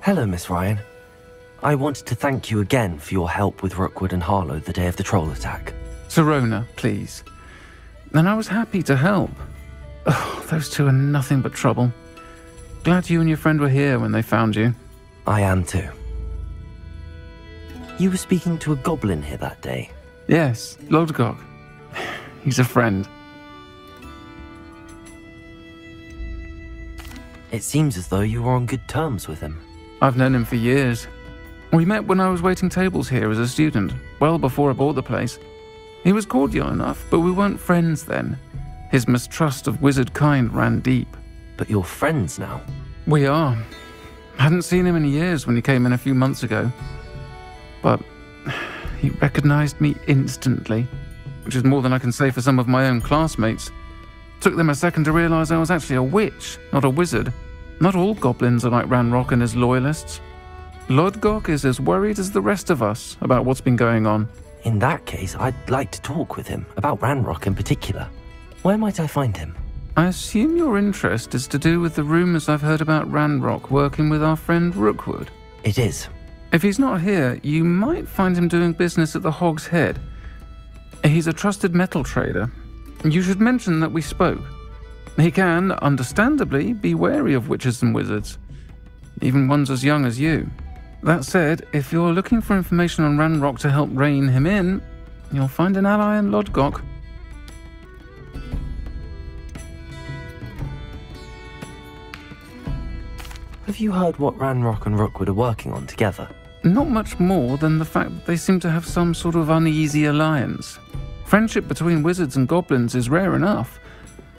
Hello, Miss Ryan. I wanted to thank you again for your help with Rookwood and Harlow the day of the troll attack. Sirona, please. And I was happy to help. Oh, those two are nothing but trouble. Glad you and your friend were here when they found you. I am too. You were speaking to a goblin here that day. Yes, Lodgok. He's a friend. It seems as though you were on good terms with him. I've known him for years. We met when I was waiting tables here as a student, well before I bought the place. He was cordial enough, but we weren't friends then. His mistrust of wizard kind ran deep. But you're friends now. We are. I hadn't seen him in years when he came in a few months ago. But he recognized me instantly, which is more than I can say for some of my own classmates. Took them a second to realize I was actually a witch, not a wizard. Not all goblins are like Ranrok and his loyalists. Lodgok is as worried as the rest of us about what's been going on. In that case, I'd like to talk with him, about Ranrok in particular. Where might I find him? I assume your interest is to do with the rumors I've heard about Ranrok working with our friend Rookwood. It is. If he's not here, you might find him doing business at the Hog's Head. He's a trusted metal trader. You should mention that we spoke. He can, understandably, be wary of witches and wizards, even ones as young as you. That said, if you're looking for information on Ranrok to help rein him in, you'll find an ally in Lodgok. Have you heard what Ranrok and Rookwood are working on together? Not much more than the fact that they seem to have some sort of uneasy alliance. Friendship between wizards and goblins is rare enough,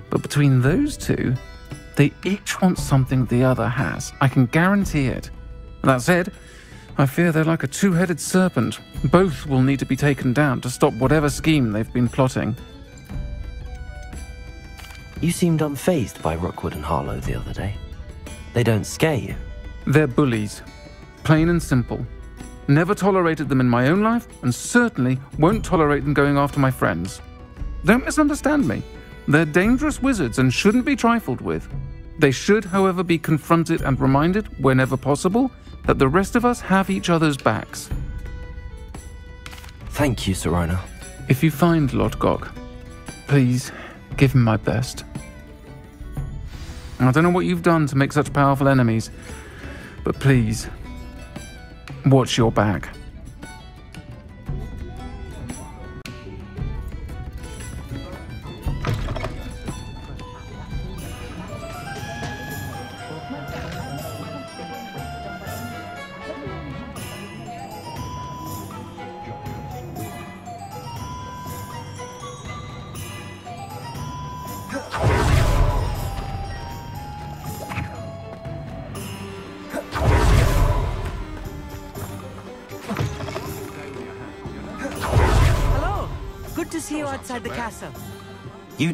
but between those two, they each want something the other has. I can guarantee it. That said, I fear they're like a two headed serpent. Both will need to be taken down to stop whatever scheme they've been plotting. You seemed unfazed by Rookwood and Harlow the other day. They don't scare you. They're bullies. Plain and simple. Never tolerated them in my own life, and certainly won't tolerate them going after my friends. Don't misunderstand me. They're dangerous wizards and shouldn't be trifled with. They should, however, be confronted and reminded, whenever possible, that the rest of us have each other's backs. Thank you, Sirona. If you find Lodgok, please give him my best. I don't know what you've done to make such powerful enemies, but please, watch your back.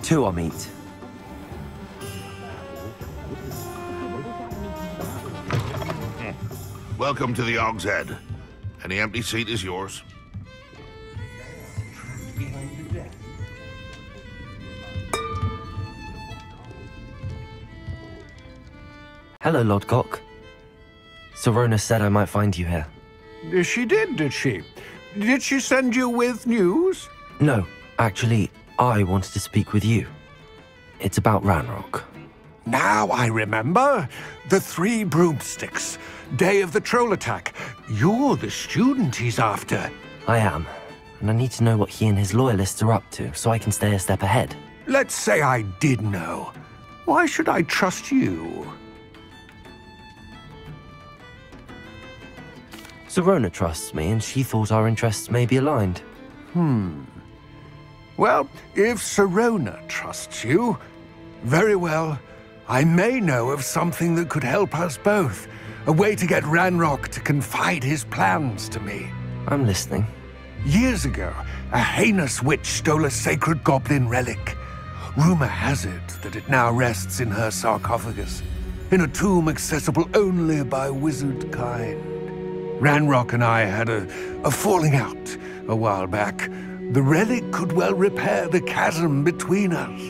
You too, Amit. Welcome to the Og's Head. Any empty seat is yours. Hello, Lord Lodgok. Sirona said I might find you here. She did, did she? Did she send you with news? No, actually, I wanted to speak with you. It's about Ranrok. Now I remember. The three broomsticks. Day of the troll attack. You're the student he's after. I am, and I need to know what he and his loyalists are up to so I can stay a step ahead. Let's say I did know. Why should I trust you? Sirona trusts me, and she thought our interests may be aligned. Hmm. Well, if Sirona trusts you, very well. I may know of something that could help us both. A way to get Ranrok to confide his plans to me. I'm listening. Years ago, a heinous witch stole a sacred goblin relic. Rumor has it that it now rests in her sarcophagus, in a tomb accessible only by wizard kind. Ranrok and I had a, a falling out a while back. The relic could well repair the chasm between us.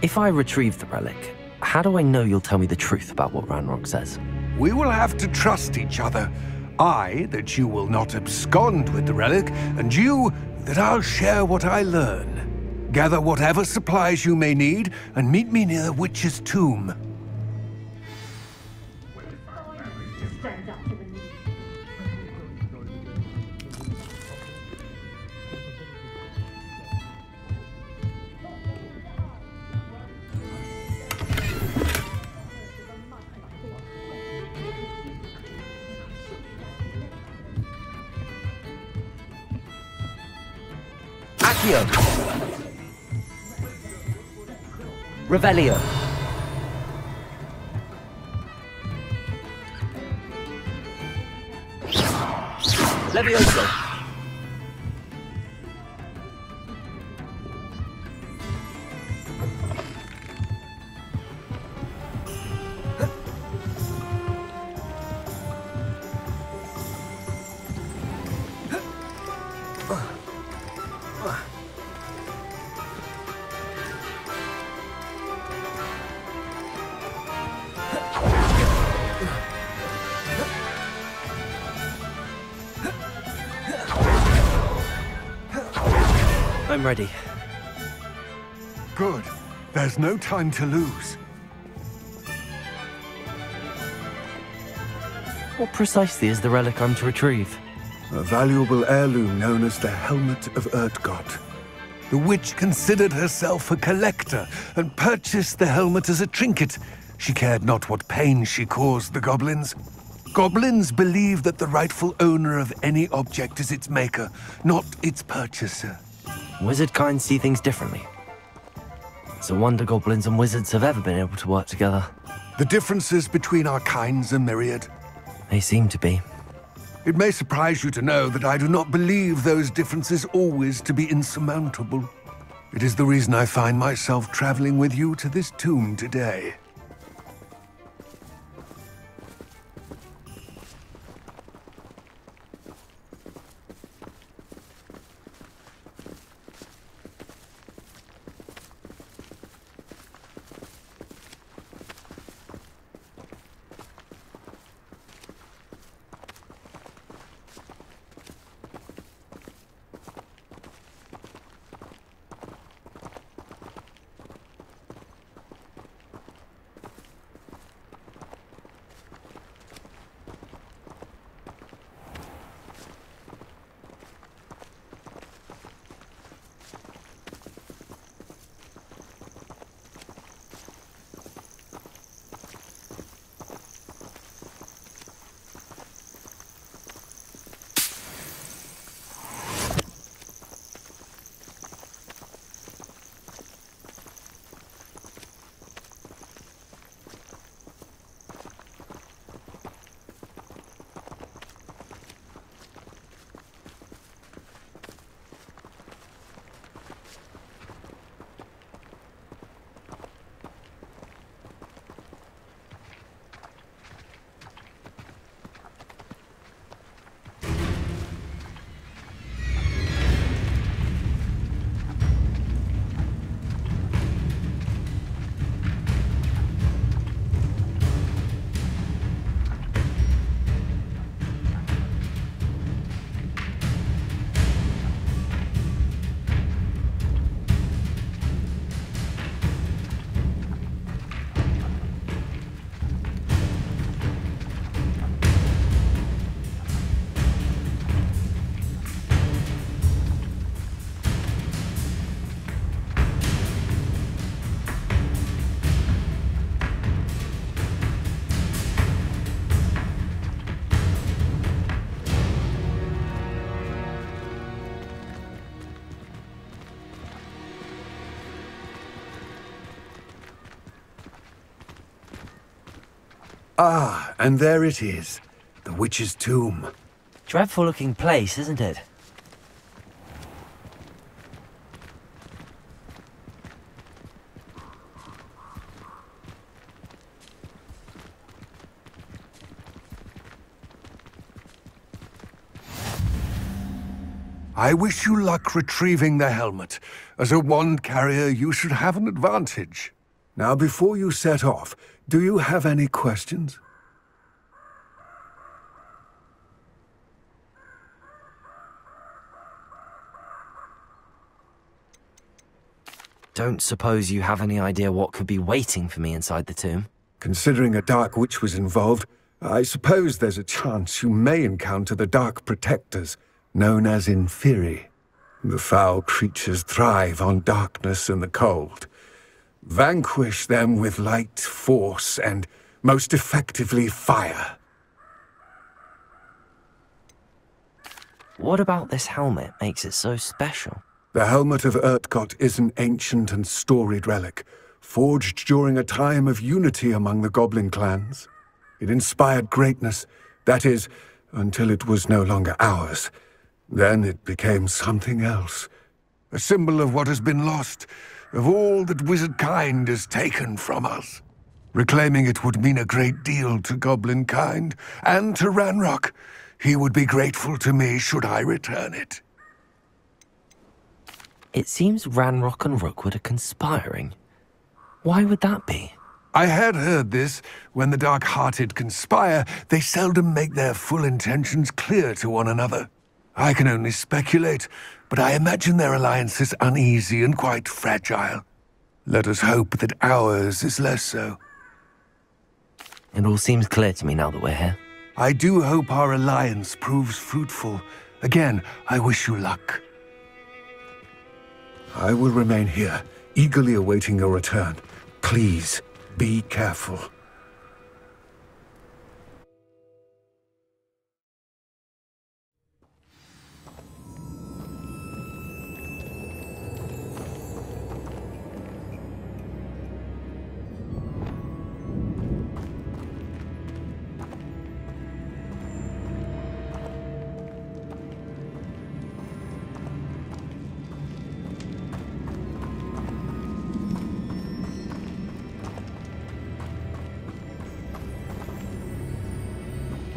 If I retrieve the relic, how do I know you'll tell me the truth about what Ranrok says? We will have to trust each other. I, that you will not abscond with the relic, and you, that I'll share what I learn. Gather whatever supplies you may need, and meet me near the witch's tomb. Accio! Revelio! Levioso! I'm ready. Good. There's no time to lose. What precisely is the relic I'm to retrieve? A valuable heirloom known as the Helmet of Urtkot. The witch considered herself a collector and purchased the helmet as a trinket. She cared not what pain she caused the goblins. Goblins believe that the rightful owner of any object is its maker, not its purchaser. Wizard kind see things differently. It's a wonder goblins and wizards have ever been able to work together. The differences between our kinds are myriad. They seem to be. It may surprise you to know that I do not believe those differences always to be insurmountable. It is the reason I find myself traveling with you to this tomb today. Ah, and there it is. The witch's tomb. Dreadful looking place, isn't it? I wish you luck retrieving the helmet. As a wand carrier, you should have an advantage. Now, before you set off, do you have any questions? Don't suppose you have any idea what could be waiting for me inside the tomb? Considering a Dark Witch was involved, I suppose there's a chance you may encounter the Dark Protectors, known as Inferi. The foul creatures thrive on darkness and the cold. Vanquish them with light, force, and most effectively fire. What about this helmet makes it so special? The Helmet of Urtkot is an ancient and storied relic, forged during a time of unity among the goblin clans. It inspired greatness, that is, until it was no longer ours. Then it became something else. A symbol of what has been lost, of all that wizard kind has taken from us. Reclaiming it would mean a great deal to goblin kind, and to Ranrok. He would be grateful to me should I return it. It seems Ranrok and Rookwood are conspiring. Why would that be? I had heard this. When the dark-hearted conspire, they seldom make their full intentions clear to one another. I can only speculate, but I imagine their alliance is uneasy and quite fragile. Let us hope that ours is less so. It all seems clear to me now that we're here. I do hope our alliance proves fruitful. Again, I wish you luck. I will remain here, eagerly awaiting your return. Please, be careful.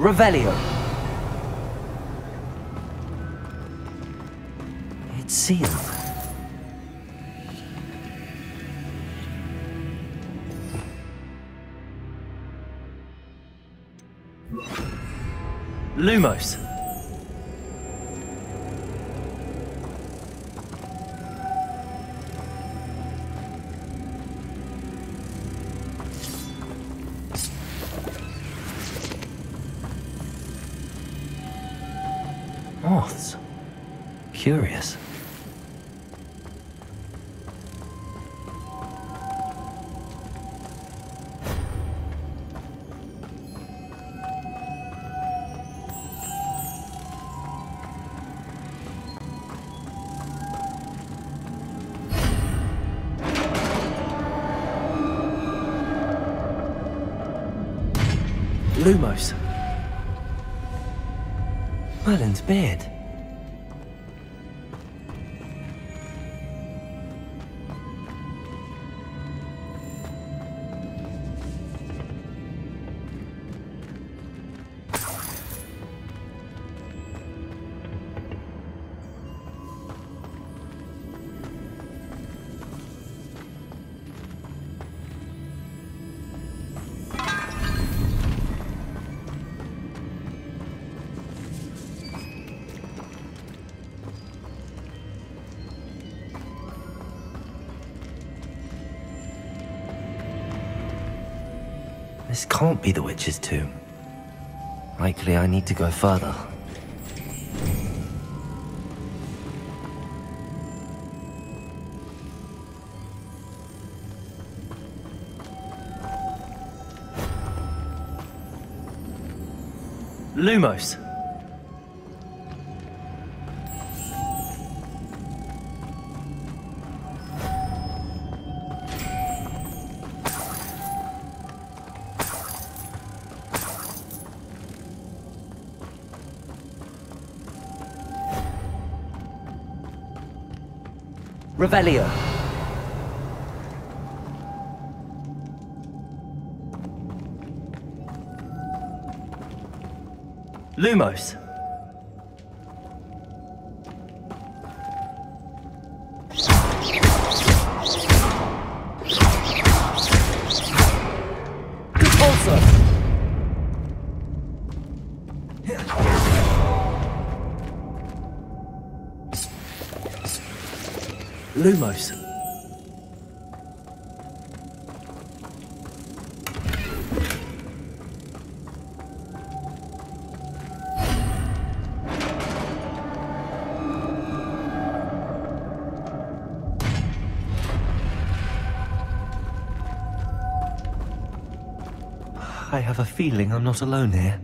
Revelio. It's sealed. Lumos. Curious. Lumos. Merlin's beard. Be the witch's tomb. Likely I need to go further. Lumos. Revelio. Lumos. Lumos. I have a feeling I'm not alone here.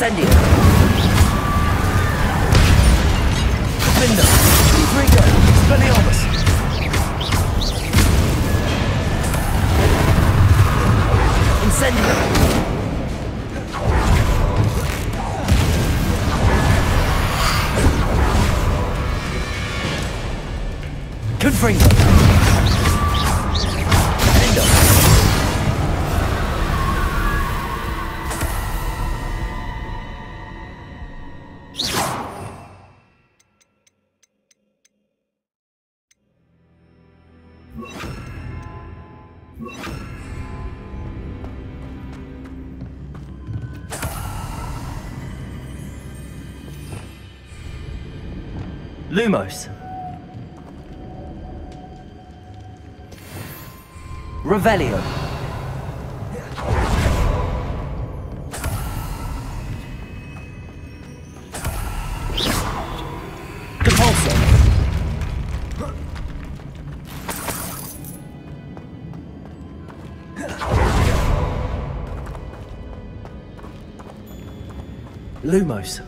Incendio! Defender! Confringo! Expelliarmus! Incendio! Confringo! Lumos. Revelio. Depulso. Lumos.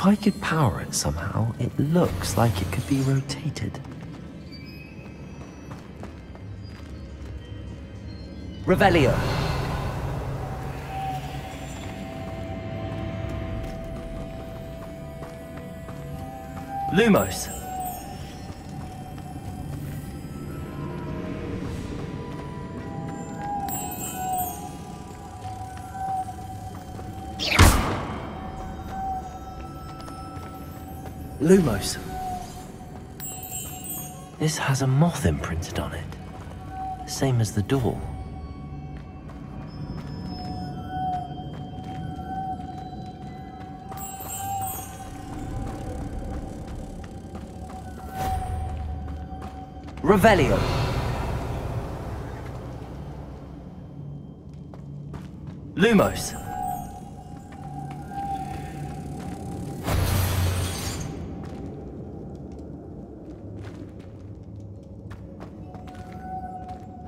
If I could power it somehow, it looks like it could be rotated. Revelio. Lumos. Lumos. This has a moth imprinted on it. Same as the door. Revelio. Lumos.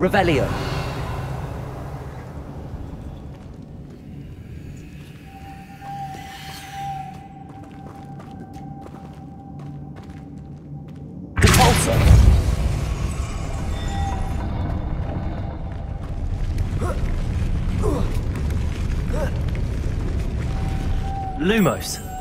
Revelio. Lumos.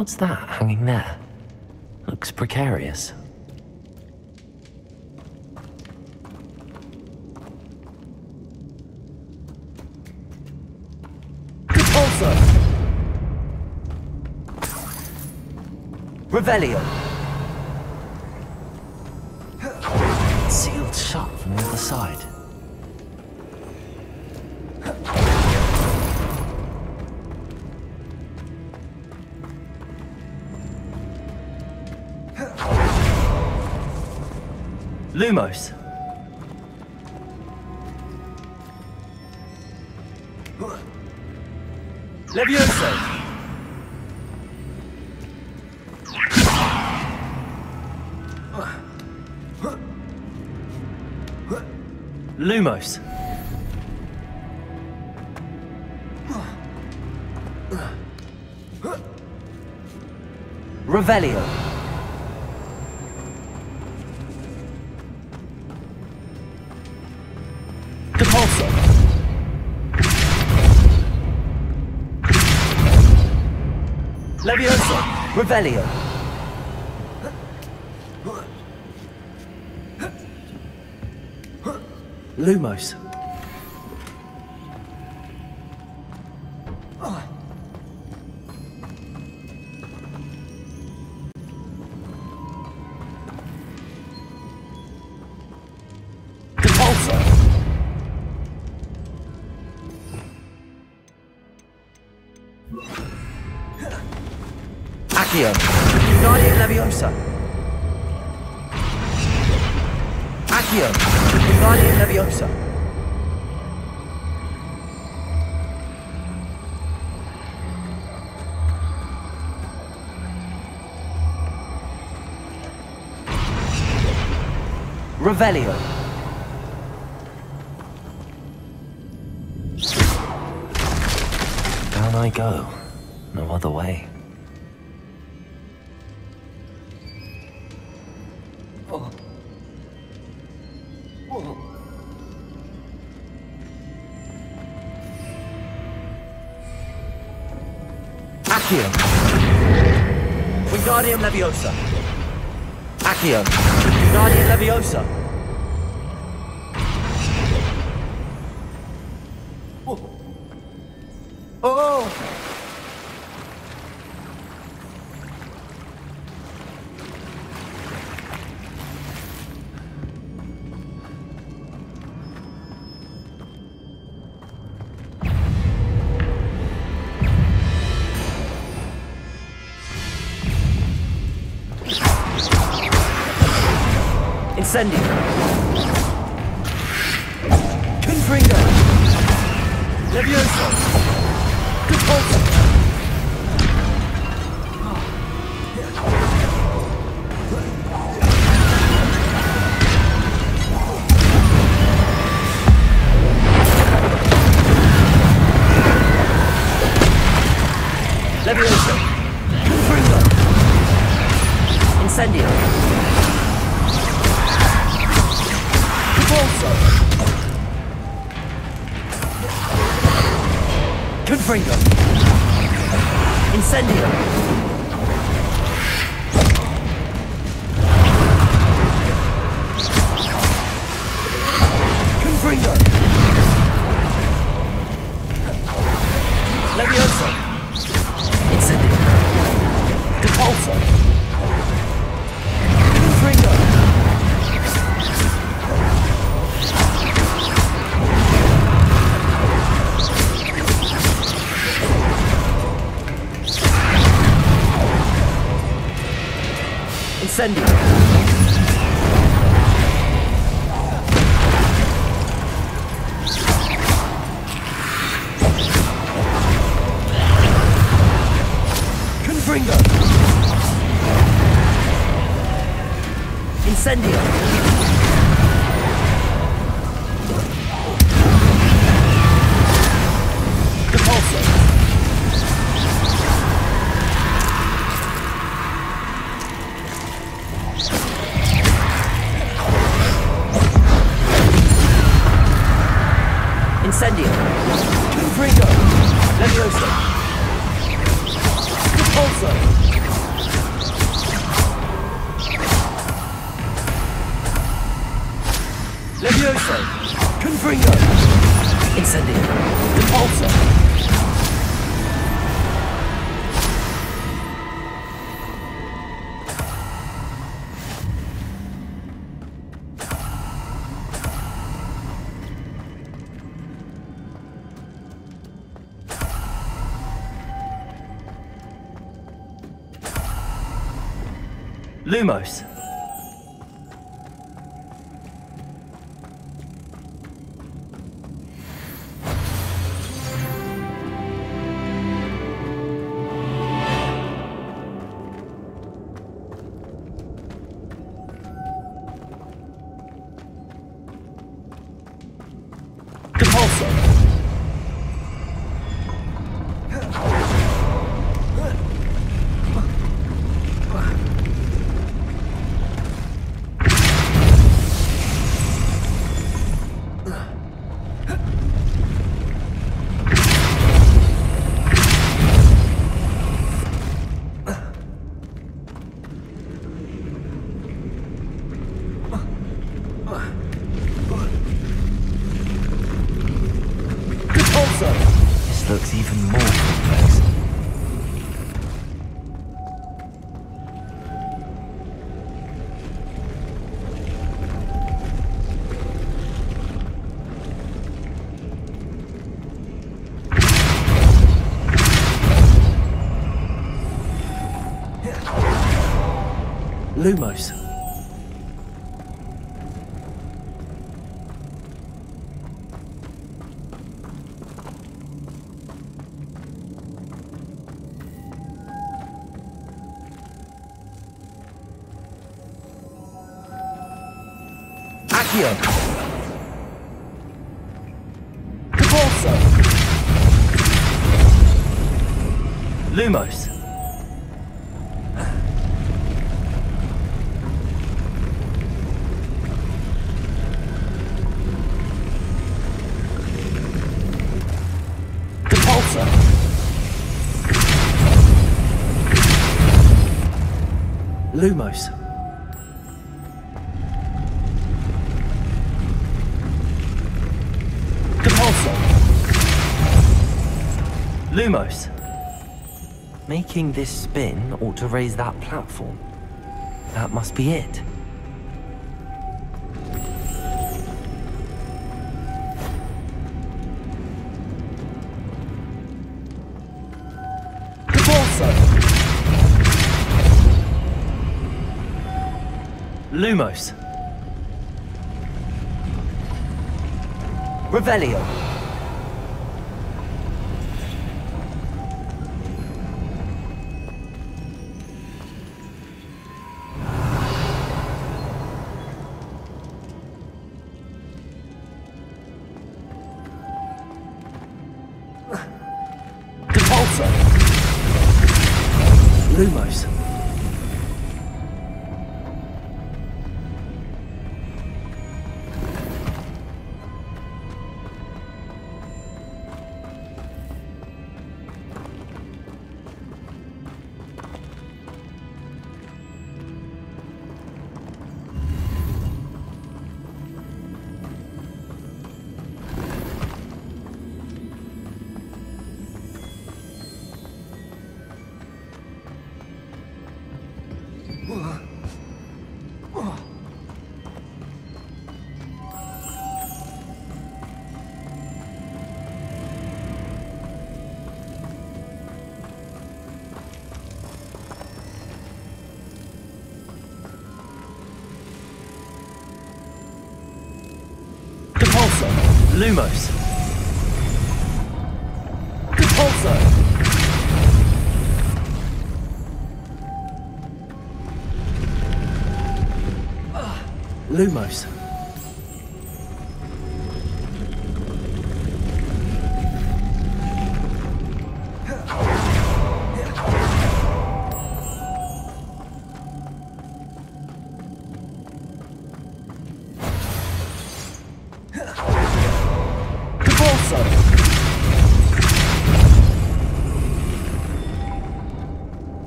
What's that hanging there? Looks precarious. Repulsor! Revelio! Sealed shut from the other side. Lumos. Levioso. Lumos. Revelio. Revelio. Lumos. Revelio. Down I go. No other way. Accio. Wingardium Leviosa. Accio. Wingardium Leviosa. Incendio. Confringo. Incendio. Lumos. Lumos. Lumos. Making this spin ought to raise that platform. That must be it. Lumos. Revelio. Lumos.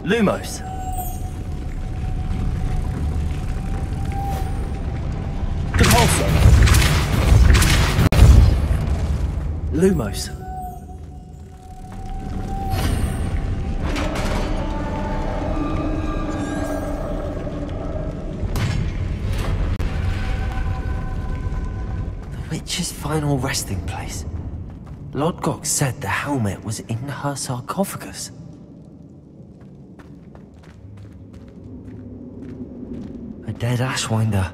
Lumos. Lumos. The witch's final resting place. Lodgok said the helmet was in her sarcophagus. A dead Ashwinder.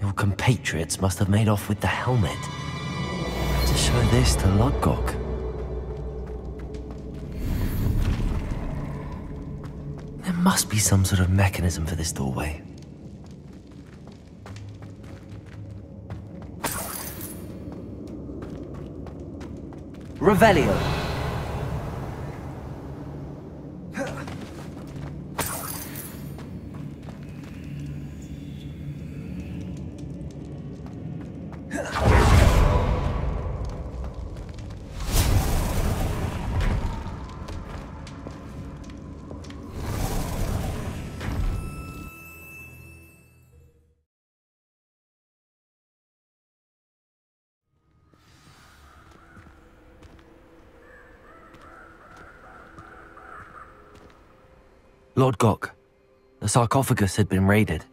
Your compatriots must have made off with the helmet. Show this to Lodgok. There must be some sort of mechanism for this doorway. Revelio. Lodgok, the sarcophagus had been raided.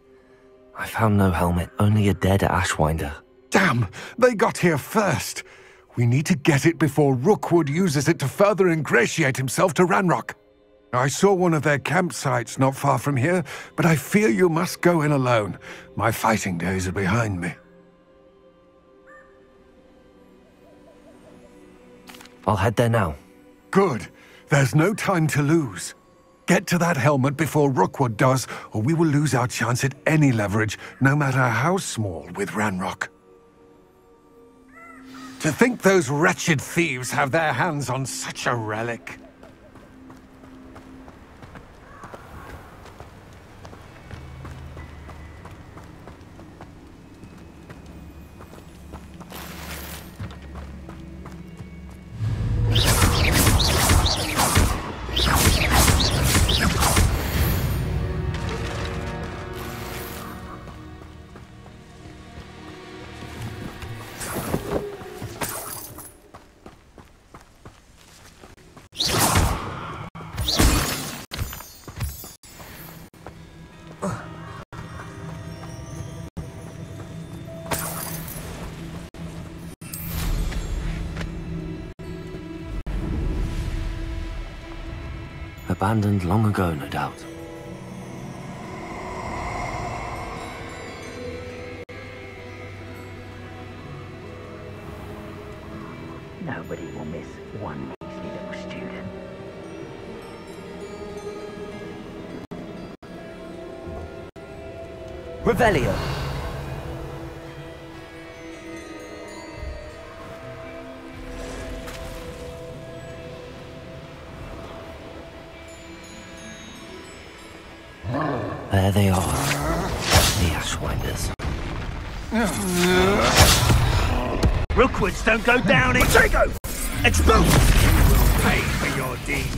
I found no helmet, only a dead Ashwinder. Damn! They got here first! We need to get it before Rookwood uses it to further ingratiate himself to Ranrok. I saw one of their campsites not far from here, but I fear you must go in alone. My fighting days are behind me. I'll head there now. Good. There's no time to lose. Get to that helmet before Rookwood does, or we will lose our chance at any leverage, no matter how small, with Ranrok. To think those wretched thieves have their hands on such a relic. Abandoned long ago, no doubt. Nobody will miss one measly little student. Revelio. There they are. The Ashwinders. Rookwoods don't go down in... Potato! Expose! Pay for your deed.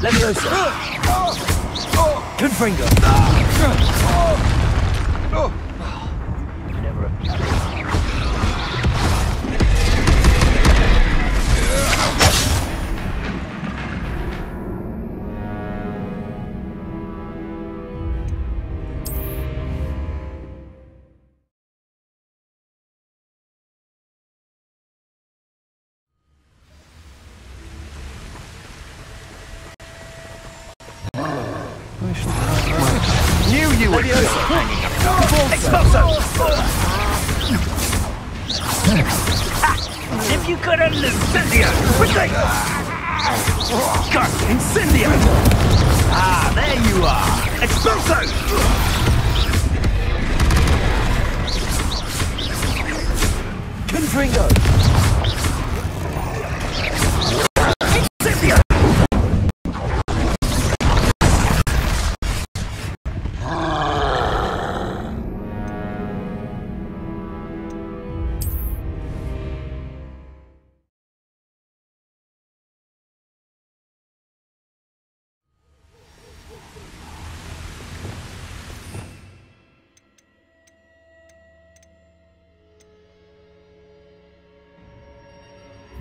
Leviosa. Confringo.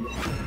you